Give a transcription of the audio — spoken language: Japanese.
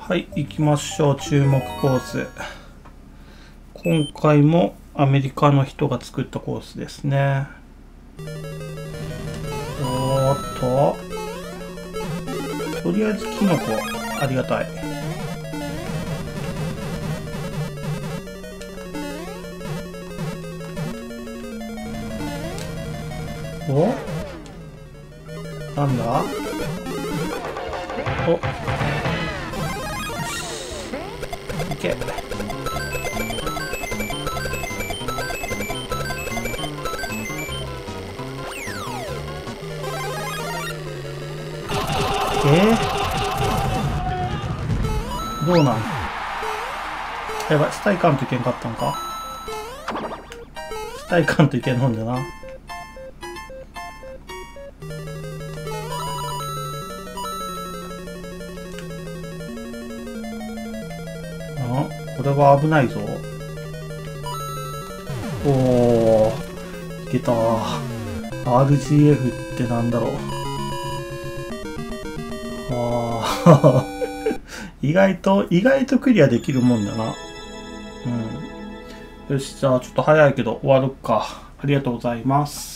はい、行きましょう。注目コース。今回もアメリカの人が作ったコースですね。おーっと。とりあえずキノコ、ありがたい。お？なんだ？お。いけえー、どうなん？やばい、スタイカンといけんかったんか？スタイカンといけんのんじゃな。これは危ないぞ。おー、いけた。RGF ってなんだろう。あ 意外と、意外とクリアできるもんだな。うん。よし、じゃあちょっと早いけど終わるか。ありがとうございます。